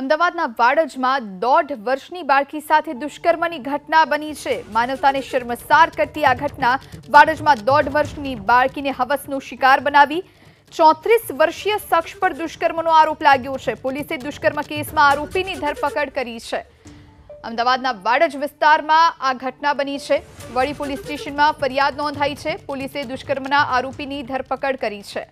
અમદાવાદના વાડજમાં દોઢ વર્ષની બાળકી સાથે દુષ્કર્મની ઘટના બની છે. માનવતાને શર્મસાર કરતી આ ઘટના વાડજમાં દોઢ વર્ષની બાળકીને હવસનો શિકાર બનાવી. ચોત્રીસ વર્ષીય શખ્સ પર દુષ્કર્મનો આરોપ લાગ્યો છે. પોલીસે દુષ્કર્મ કેસમાં આરોપીની ધરપકડ કરી છે. અમદાવાદના વાડજ વિસ્તારમાં આ ઘટના બની છે. વળી પોલીસ સ્ટેશનમાં ફરિયાદ નોંધાઈ છે. પોલીસે દુષ્કર્મના આરોપીની ધરપકડ કરી છે.